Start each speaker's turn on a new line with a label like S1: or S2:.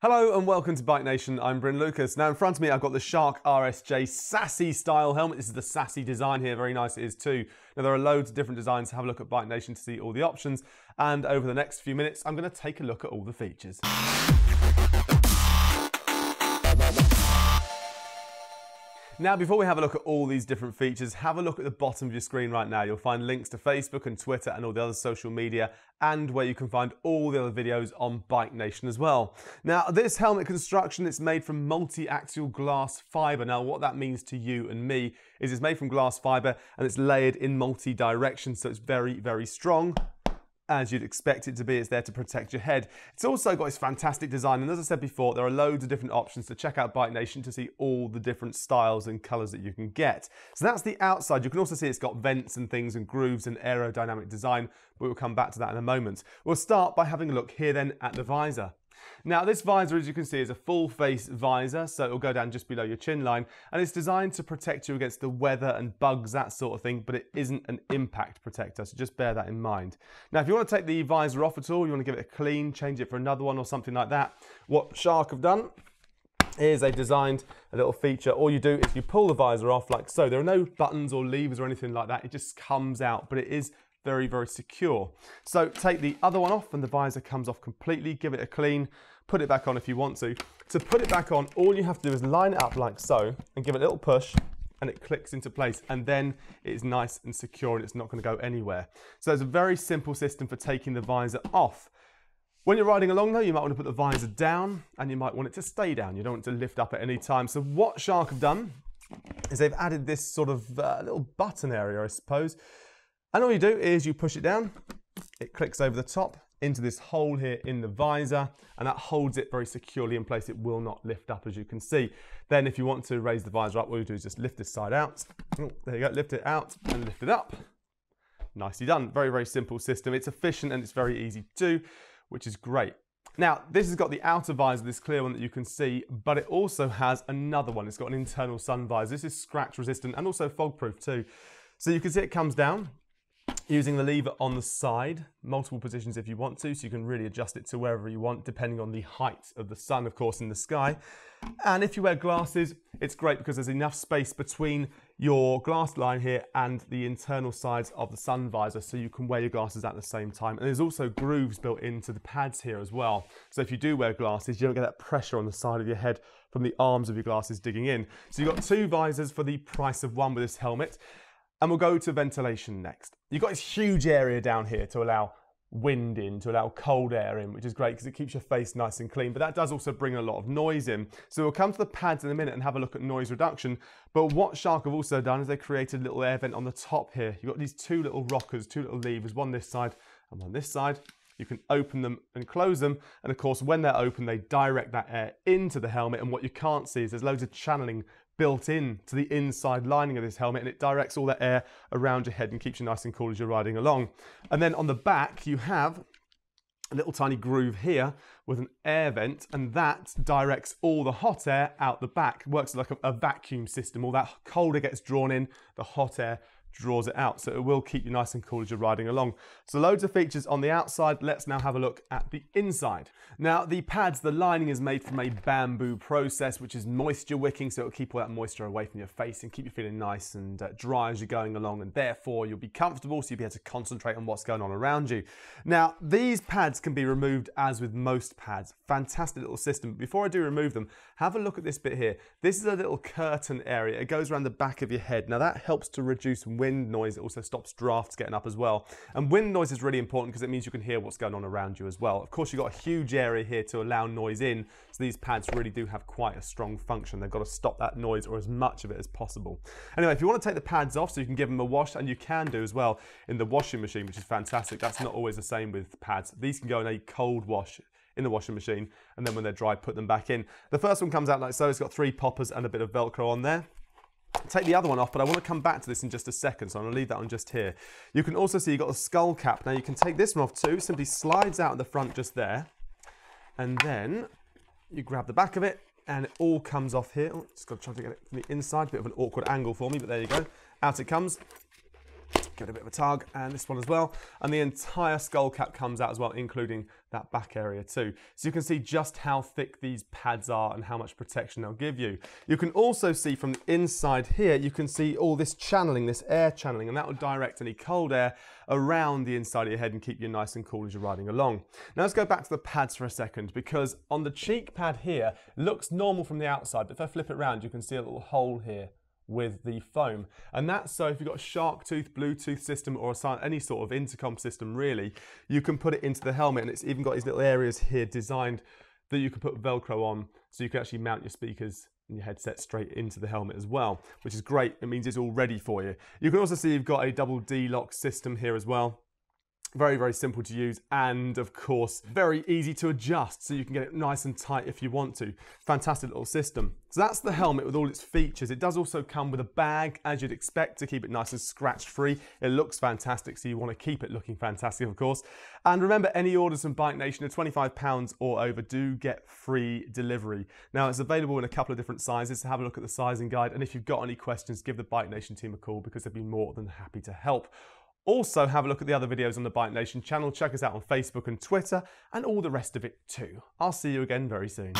S1: Hello and welcome to Bike Nation. I'm Bryn Lucas. Now in front of me I've got the Shark RSJ Sassy style helmet. This is the Sassy design here, very nice it is too. Now there are loads of different designs. Have a look at Bike Nation to see all the options. And over the next few minutes I'm going to take a look at all the features. Now, before we have a look at all these different features, have a look at the bottom of your screen right now. You'll find links to Facebook and Twitter and all the other social media and where you can find all the other videos on Bike Nation as well. Now, this helmet construction, it's made from multi-axial glass fiber. Now, what that means to you and me is it's made from glass fiber and it's layered in multi-directions, so it's very, very strong as you'd expect it to be. It's there to protect your head. It's also got this fantastic design. And as I said before, there are loads of different options to check out Bike Nation to see all the different styles and colors that you can get. So that's the outside. You can also see it's got vents and things and grooves and aerodynamic design, but we'll come back to that in a moment. We'll start by having a look here then at the visor. Now this visor, as you can see, is a full face visor, so it'll go down just below your chin line, and it's designed to protect you against the weather and bugs, that sort of thing, but it isn't an impact protector, so just bear that in mind. Now if you want to take the visor off at all, you want to give it a clean, change it for another one or something like that, what Shark have done is they've designed a little feature. All you do is you pull the visor off like so. There are no buttons or levers or anything like that. It just comes out, but it is very, very secure. So take the other one off and the visor comes off completely. Give it a clean, put it back on if you want to. To put it back on, all you have to do is line it up like so and give it a little push and it clicks into place and then it's nice and secure and it's not going to go anywhere. So it's a very simple system for taking the visor off. When you're riding along though, you might want to put the visor down and you might want it to stay down. You don't want it to lift up at any time. So what Shark have done is they've added this sort of uh, little button area, I suppose, and all you do is you push it down, it clicks over the top into this hole here in the visor, and that holds it very securely in place. It will not lift up as you can see. Then if you want to raise the visor up, all you do is just lift this side out. Oh, there you go, lift it out and lift it up. Nicely done. Very, very simple system. It's efficient and it's very easy to which is great. Now, this has got the outer visor, this clear one that you can see, but it also has another one. It's got an internal sun visor. This is scratch resistant and also fog proof too. So you can see it comes down, using the lever on the side, multiple positions if you want to, so you can really adjust it to wherever you want, depending on the height of the sun, of course, in the sky. And if you wear glasses, it's great because there's enough space between your glass line here and the internal sides of the sun visor, so you can wear your glasses at the same time. And there's also grooves built into the pads here as well. So if you do wear glasses, you don't get that pressure on the side of your head from the arms of your glasses digging in. So you've got two visors for the price of one with this helmet. And we'll go to ventilation next. You've got this huge area down here to allow wind in, to allow cold air in, which is great because it keeps your face nice and clean. But that does also bring a lot of noise in. So we'll come to the pads in a minute and have a look at noise reduction. But what Shark have also done is they created a little air vent on the top here. You've got these two little rockers, two little levers, one this side and one this side. You can open them and close them. And of course, when they're open, they direct that air into the helmet. And what you can't see is there's loads of channeling built in to the inside lining of this helmet and it directs all that air around your head and keeps you nice and cool as you're riding along. And then on the back you have a little tiny groove here with an air vent and that directs all the hot air out the back. Works like a, a vacuum system. All that cold air gets drawn in, the hot air draws it out. So it will keep you nice and cool as you're riding along. So loads of features on the outside. Let's now have a look at the inside. Now the pads, the lining is made from a bamboo process, which is moisture wicking. So it'll keep all that moisture away from your face and keep you feeling nice and uh, dry as you're going along. And therefore you'll be comfortable. So you'll be able to concentrate on what's going on around you. Now these pads can be removed as with most pads. Fantastic little system. Before I do remove them, have a look at this bit here. This is a little curtain area. It goes around the back of your head. Now that helps to reduce wind noise. It also stops drafts getting up as well. And wind noise is really important because it means you can hear what's going on around you as well. Of course, you've got a huge area here to allow noise in. So these pads really do have quite a strong function. They've got to stop that noise or as much of it as possible. Anyway, if you want to take the pads off so you can give them a wash, and you can do as well in the washing machine, which is fantastic. That's not always the same with pads. These can go in a cold wash in the washing machine, and then when they're dry, put them back in. The first one comes out like so. It's got three poppers and a bit of Velcro on there take the other one off, but I want to come back to this in just a second, so I'm going to leave that on just here. You can also see you've got the skull cap. Now you can take this one off too, simply slides out the front just there, and then you grab the back of it, and it all comes off here. Oh, just got to try to get it from the inside, bit of an awkward angle for me, but there you go. Out it comes, give it a bit of a tug, and this one as well. And the entire skull cap comes out as well, including that back area too. So you can see just how thick these pads are and how much protection they'll give you. You can also see from the inside here, you can see all this channeling, this air channeling, and that will direct any cold air around the inside of your head and keep you nice and cool as you're riding along. Now let's go back to the pads for a second because on the cheek pad here, looks normal from the outside, but if I flip it around, you can see a little hole here with the foam. And that's so if you've got a Sharktooth Bluetooth system or a, any sort of intercom system really, you can put it into the helmet and it's even got these little areas here designed that you can put Velcro on so you can actually mount your speakers and your headset straight into the helmet as well, which is great. It means it's all ready for you. You can also see you've got a double D lock system here as well. Very, very simple to use and of course, very easy to adjust so you can get it nice and tight if you want to. Fantastic little system. So that's the helmet with all its features. It does also come with a bag as you'd expect to keep it nice and scratch free. It looks fantastic so you want to keep it looking fantastic of course. And remember any orders from Bike Nation of £25 or over do get free delivery. Now it's available in a couple of different sizes so have a look at the sizing guide and if you've got any questions give the Bike Nation team a call because they'd be more than happy to help. Also, have a look at the other videos on the Bike Nation channel. Check us out on Facebook and Twitter, and all the rest of it too. I'll see you again very soon.